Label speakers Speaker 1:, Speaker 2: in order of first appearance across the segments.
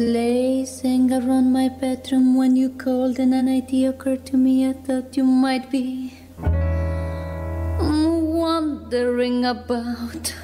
Speaker 1: sleigh around my bedroom when you called and an idea occurred to me. I thought you might be wondering about.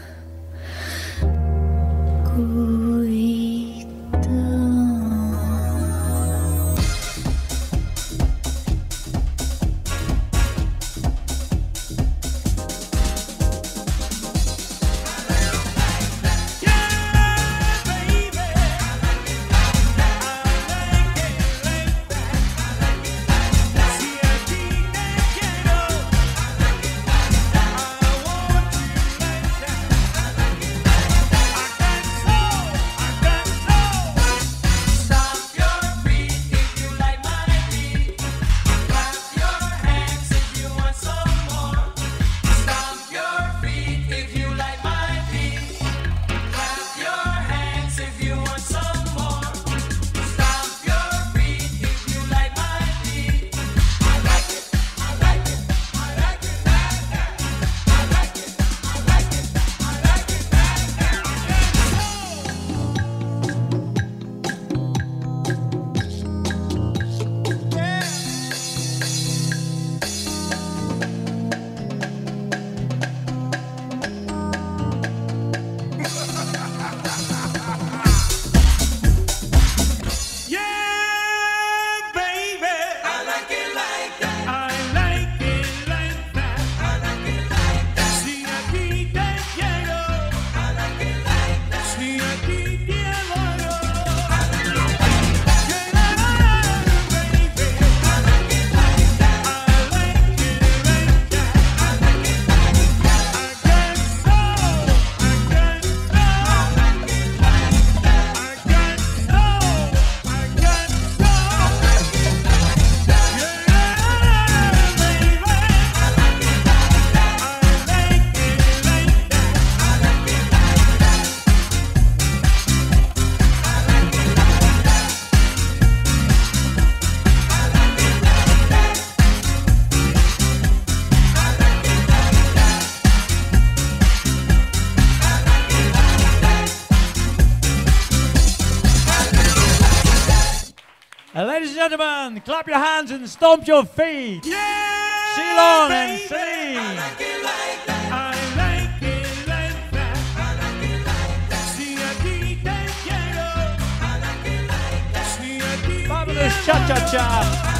Speaker 2: Gentlemen, clap your hands and stomp your feet. Yeah, Zilong and sing. Cha cha cha.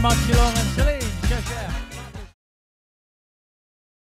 Speaker 2: much, Zilong.